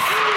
Yes.